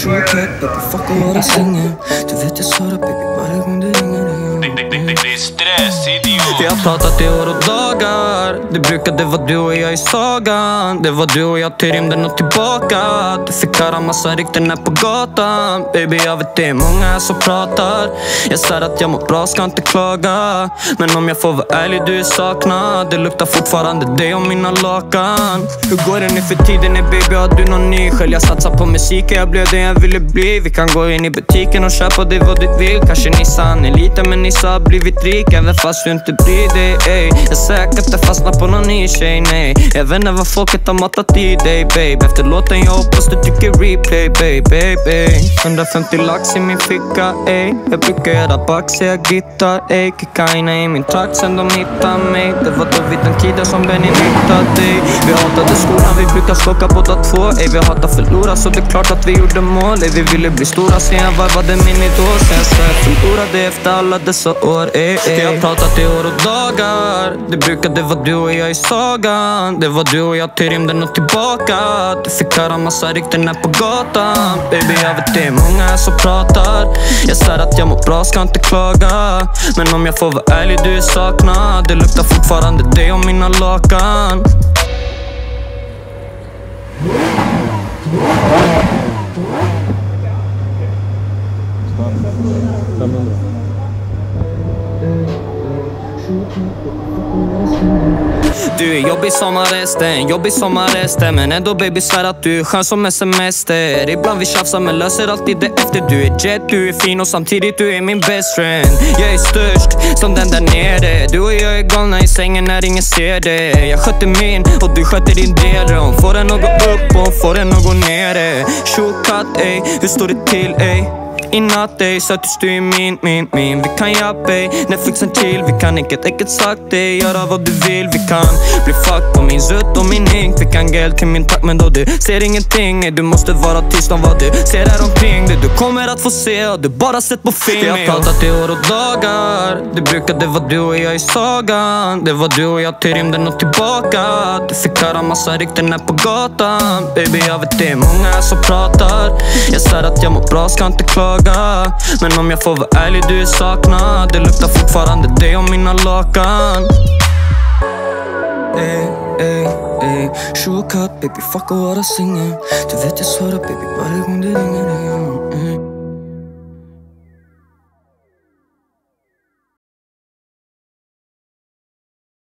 Sure, cat, but fuck what I'm singing. Du vet jeg så det, baby, bare I'm ringer. Vi har pratat i år och dagar. Det brukade vara du och jag i sagan. Det var du och jag till rymden och tillbaka. Du fick höra massa rykten här på gatan. Baby jag vet det är många här som pratar. Jag säger att jag mår bra, ska inte klaga. Men om jag får vara ärlig, du är saknad Det luktar fortfarande dig och mina lakan. Hur går det nu för tiden? Är baby, har du någon ny? Själv jag satsar på musik och jag blev det jag ville bli. Vi kan gå in i butiken och köpa det vad du vill. Kanske Nissan är liten men Nissa har blivit rik. Även fast du inte i dig ey. Jag säger att fastna fastnar på någon ny tjej, nej Jag vet inte vad folket har matat i dig babe Efter låten jag hoppas du tycker replay babe, babe 150 lax i min ficka ey. Jag brukar göra bax, jag gitarr ey. Kikaina i min takt sen de hittar mig Det var då vid den tiden som Benny hittade dig Vi hatade skolan, vi brukar skaka båda två ey. Vi hatar förlora så det är klart att vi gjorde mål ey. Vi ville bli stora sen jag varvade min idol Sen så jag förlorade efter alla dessa år ey, ey. jag pratat i år och dagar. Det brukade vara du och jag i sagan. Det var du och jag till rymden och tillbaka. Du fick höra massa rykten här på gatan. Baby jag vet det är många här som pratar. Jag säger att jag mår bra, ska inte klaga. Men om jag får vara ärlig, du är saknad Det luktar fortfarande dig och mina lakan. Du är jobbig som arresten, jobbig som arresten. Men ändå baby svär att du är skön som en semester Ibland vi tjafsar men löser alltid det efter. Du är jet, du är fin och samtidigt du är min best friend. Jag är störst, som den där nere. Du och jag är galna i sängen när ingen ser det. Jag sköter min och du sköter din del. Hon får den att gå upp och hon får den att gå ner Shortcut ey, hur står det till ey? I natt ey, sätts du i min, min, min Vi kan jappa Netflix and chill. Vi kan enkelt, enkelt sagt ey Göra vad du vill, vi kan bli fuck på min zutt och min hink Vi kan gel till min takt men då du ser ingenting. Ey, Du måste vara tyst om vad du ser här omkring dig. Du kommer att få se och du bara sett på film. Vi har pratat i år och dagar. Det brukade vara du och jag i sagan. Det var du och jag till rymden och tillbaka. Du fick höra massa rykten här på gatan. Baby jag vet det är många som pratar. Jag säger att jag mår bra, ska inte klaga men om jag får vara ärlig, du är saknad. Det luktar fortfarande dig och mina lakan. Ey, ey, ey. Shortcut baby, fuck och vara singel Du vet jag svarar baby varje gång du ringer, ringer